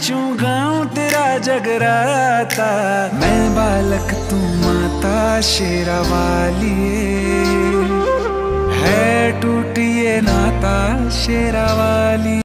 नाचू गाऊं तेरा जगराता। मैं बालक, तू माता, शेरा वाली। है टूटिए नाता, शेरा वाली।